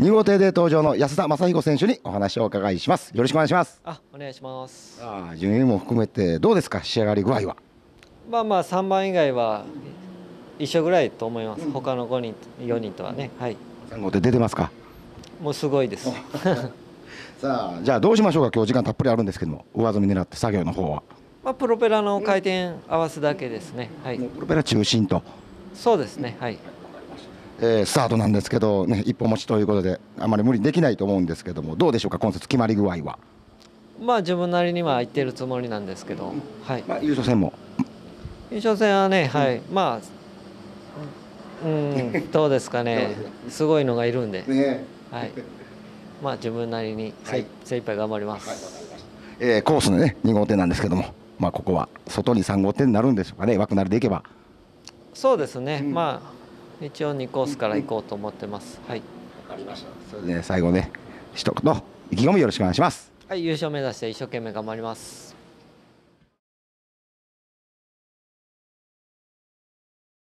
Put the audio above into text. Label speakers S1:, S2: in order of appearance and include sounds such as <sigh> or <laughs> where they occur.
S1: 2号艇で登場の安田正彦選手にお話をお伺いします。よろしくお願いします
S2: あお願いします。
S1: ああ順位も含めてどうですか仕上がり具合は？
S2: まあまあ3番以外は一緒ぐらいと思います、他の5人4人とはね。はい。
S1: 3号艇出てますか？
S2: もうすごいです。<laughs>
S1: さあじゃあどうしましょうか？今日時間たっぷりあるんですけども上積み狙って作業の方は。
S2: まあプロペラの回転合わすだけですね。はい。
S1: プロペラ中心と、
S2: そうですね。はい
S1: えースタートなんですけどね一歩持ちということであまり無理できないと思うんですけどもどうでしょうか今節決まり具合は、
S2: まあ自分なりには言ってるつもりなんですけどはい。
S1: まあ、優勝戦も？
S2: 優勝戦はねはい。まあうん <laughs> どうですかね。すごいのがいるんで。
S1: ね。
S2: はい。まあ自分なりに精,、
S1: はい。
S2: 精一杯頑張ります、
S1: えーコースのね2号艇なんですけどもまあここは外に3号艇になるんでしょうかね。枠なりでいけば。
S2: そうですね、まあ一応2コースから行こうと思ってます。はい。
S1: それでね最後ね一言意気込みよろしくお願いします。
S2: はい、優勝目指して一生懸命頑張ります。